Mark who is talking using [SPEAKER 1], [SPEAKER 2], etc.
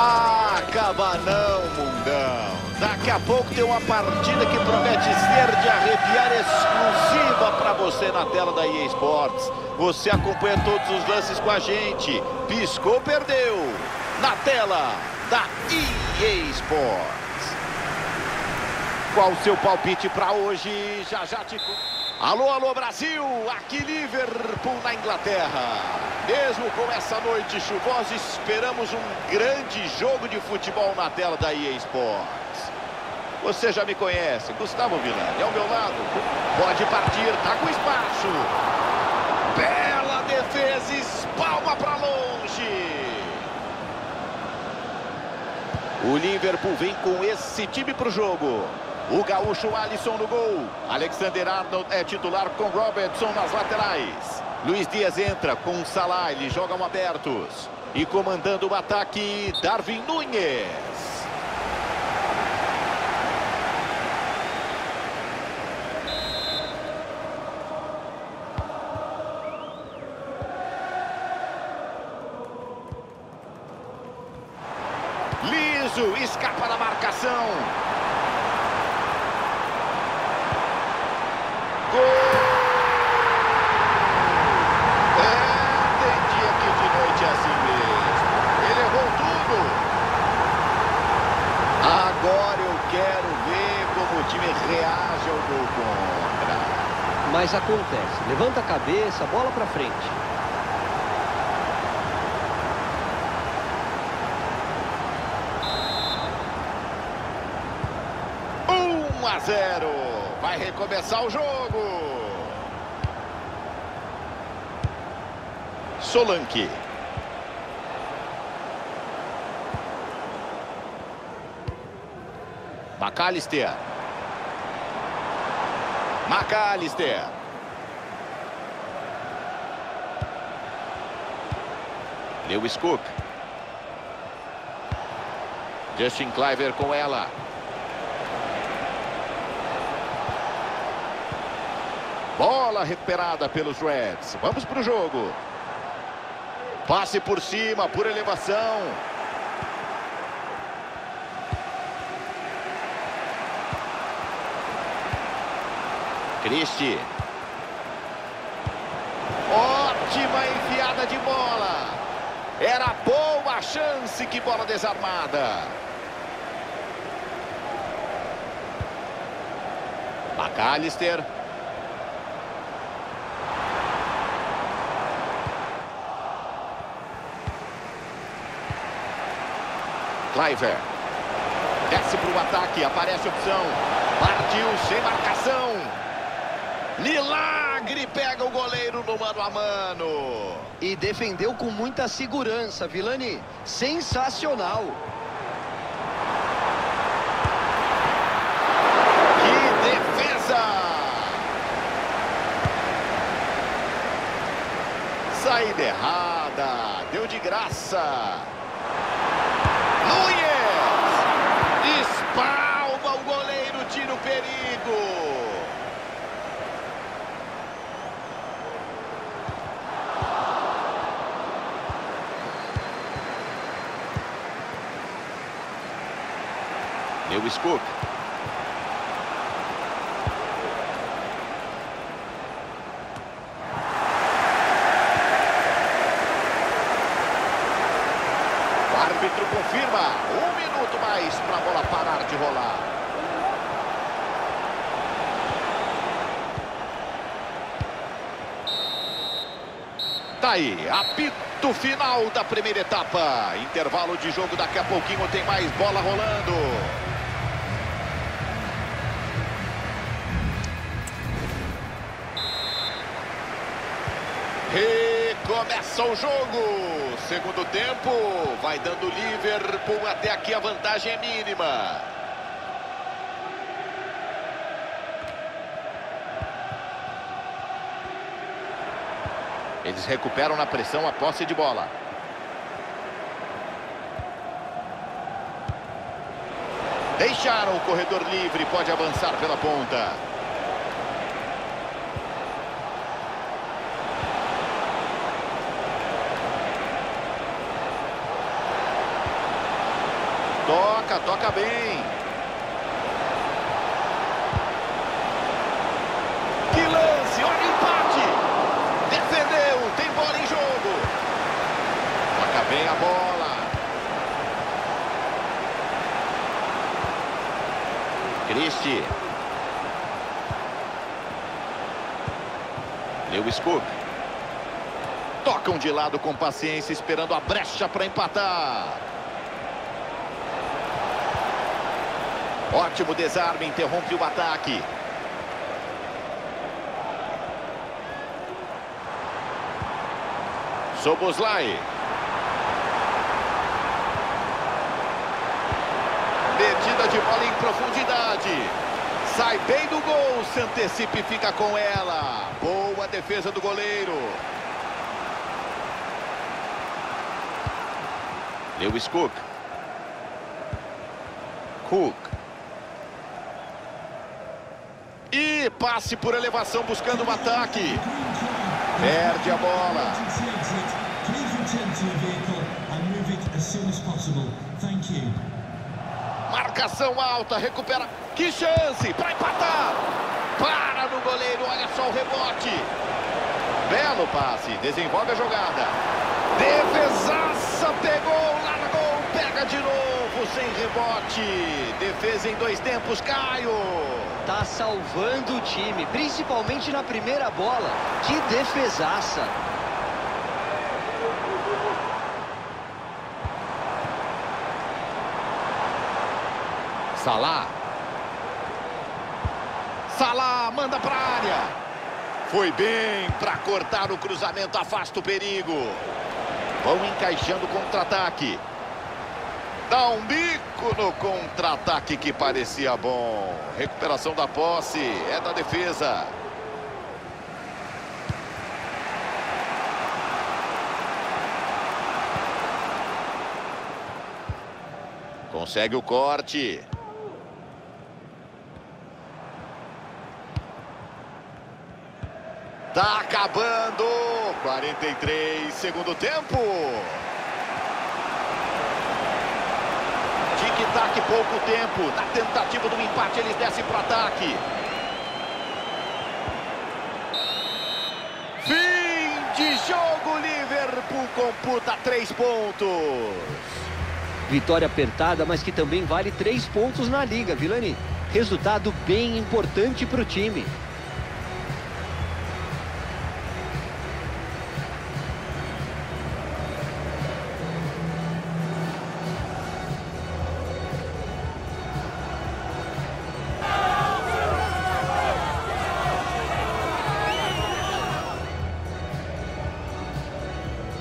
[SPEAKER 1] Acaba não, mundão. Daqui a pouco tem uma partida que promete ser de arrepiar exclusiva para você na tela da EA Sports. Você acompanha todos os lances com a gente. Piscou, perdeu. Na tela da EA Sports. Qual o seu palpite para hoje? Já já te... Alô, alô, Brasil! Aqui Liverpool, na Inglaterra. Mesmo com essa noite chuvosa, esperamos um grande jogo de futebol na tela da EA Sports. Você já me conhece, Gustavo Villani, ao meu lado. Pode partir, tá com espaço. Bela defesa, espalma para longe. O Liverpool vem com esse time para o jogo. O gaúcho Alisson no gol. Alexander Arnold é titular com Robertson nas laterais. Luiz Dias entra com Salah, eles jogam abertos. E comandando o ataque, Darwin Nunes. Liso, escapa da marcação. Gol! É, tem dia que de noite é assim mesmo. Ele errou tudo. Agora eu quero ver como o time reage ao gol contra.
[SPEAKER 2] Mas acontece. Levanta a cabeça, bola pra frente.
[SPEAKER 1] Um a zero. Vai recomeçar o jogo. Solanke. McAllister. McAllister. Lewis Cook. Justin Cliver com ela. Bola recuperada pelos Reds. Vamos para o jogo. Passe por cima, por elevação. Cristi. Ótima enfiada de bola. Era boa chance, que bola desarmada. McAllister. Cliver. Desce para o ataque, aparece a opção. Partiu sem marcação. Milagre pega o goleiro no mano a mano.
[SPEAKER 2] E defendeu com muita segurança, Vilani. Sensacional.
[SPEAKER 1] Que defesa! Saída errada. Deu de graça. Tira o perigo. Lewis Cook. O árbitro confirma. Um minuto mais para a bola parar de rolar. Tá aí, apito final da primeira etapa. Intervalo de jogo, daqui a pouquinho tem mais bola rolando. Recomeça o jogo. Segundo tempo, vai dando Liverpool. Até aqui a vantagem é mínima. Eles recuperam na pressão a posse de bola. Deixaram o corredor livre, pode avançar pela ponta. Toca, toca bem. Que lance, olha o empate. Defendeu, tem bola em jogo. Toca bem a bola. Cristi. Lewis Cook. Tocam de lado com paciência, esperando a brecha para empatar. Ótimo desarme, interrompe o ataque. Soboslai. Metida de bola em profundidade. Sai bem do gol, se antecipa e fica com ela. Boa defesa do goleiro. Lewis Cook. Cook. E passe por elevação buscando um ataque. Perde a bola. Marcação alta, recupera. Que chance para empatar. Para no goleiro, olha só o rebote. Belo passe, desenvolve a jogada. Defesaça, pegou, largou, pega de novo, sem rebote. Defesa em dois tempos, Caio.
[SPEAKER 2] Tá salvando o time, principalmente na primeira bola. Que defesaça.
[SPEAKER 1] Salah. Salah manda para a área. Foi bem para cortar o cruzamento, afasta o perigo. Vão encaixando o contra-ataque. Dá um bico no contra-ataque que parecia bom. Recuperação da posse, é da defesa. Consegue o corte. Tá acabando. 43, segundo tempo. Tic-tac, pouco tempo. Na tentativa do empate, eles descem para ataque. Fim de jogo. Liverpool computa três pontos.
[SPEAKER 2] Vitória apertada, mas que também vale três pontos na Liga, Vilani. Resultado bem importante para o time.